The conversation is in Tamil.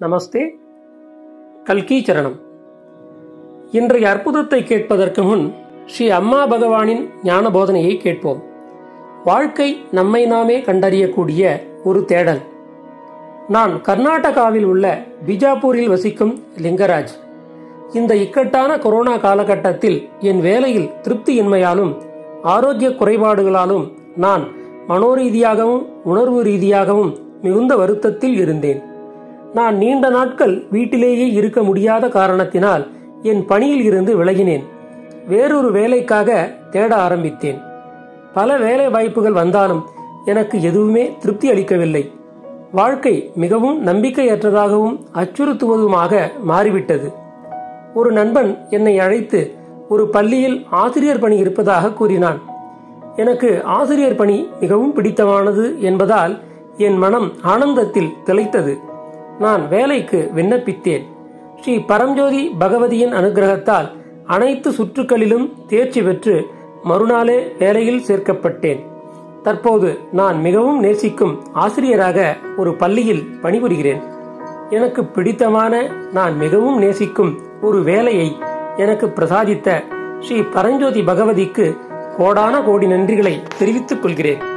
நமஸ்தே. கல்கி சரணம். இன்றைய அற்புதத்தை கேட்பதற்கு முன் ஸ்ரீ அம்மா பகவானின் ஞான போதனையை கேட்போம். வாழ்க்கை நம்மை நாமே கண்டறியக்கூடிய ஒரு தேடல். நான் கர்நாடகாவில் உள்ள பிஜாப்பூரில் வசிக்கும் லிங்கராஜ். இந்த இக்கட்டான கொரோனா காலகட்டத்தில் என் வேலையில் திருப்தியின்மையாலும் ஆரோக்கிய குறைபாடுகளாலும் நான் மனோரீதியாகவும் உணர்வு ரீதியாகவும் மிகுந்த வருத்தத்தில் இருந்தேன். நான் நீண்ட நாட்கள் வீட்டிலேயே இருக்க முடியாத காரணத்தினால் என் பணியில் இருந்து விலகினேன். வேறொரு வேலைக்காக தேட ஆரம்பித்தேன். பல வேலை வாய்ப்புகள் வந்தாலும் எனக்கு எதுவுமே திருப்தி அளிக்கவில்லை. வாழ்க்கை மிகவும் நம்பிக்கையற்றதாகவும் அச்சுறுத்துவதுமாக மாறிவிட்டது. ஒரு நண்பன் என்னை அழைத்து ஒரு பள்ளியில் ஆசிரியர் பணி இருப்பதாக கூறினான். எனக்கு ஆசிரியர் பணி மிகவும் பிடித்தமானது என்பதால் என் மனம் ஆனந்தத்தில் திளைத்தது. நான் வேலைக்கு விண்ணப்பித்தேன். ஸ்ரீ பரம்ஜோதி பகவதியின் அனுகிரகத்தால் அனைத்து சுற்றுகளிலும் தேர்ச்சி பெற்று மறுநாளே வேலையில் சேர்க்கப்பட்டேன். தற்போது நான் மிகவும் நேசிக்கும் ஆசிரியராக ஒரு பள்ளியில் பணிபுரிகிறேன். எனக்கு பிடித்தமான நான் மிகவும் நேசிக்கும் ஒரு வேலையை எனக்கு பிரசாதித்த ஸ்ரீ பரஞ்சோதி பகவதிக்கு கோடான கோடி நன்றிகளை தெரிவித்துக் கொள்கிறேன்.